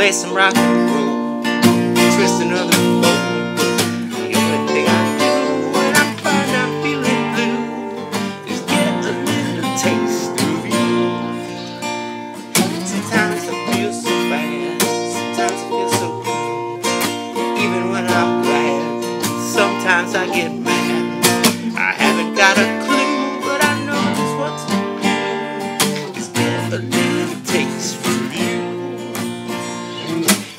play some rock and roll, twist another bowl. The only thing I do when I find I'm feeling blue is get a little taste of you. Sometimes I feel so bad, sometimes I feel so good. Even when I'm glad, sometimes I get mad. I haven't got a clue, Get a little taste from you.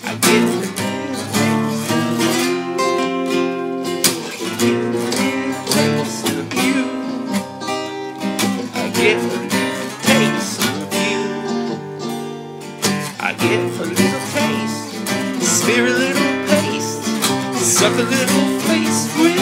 I get a little taste of you. Taste of you. I get a little taste of you. I get a little taste, smear a little paste, suck a little face with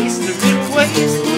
waste to request.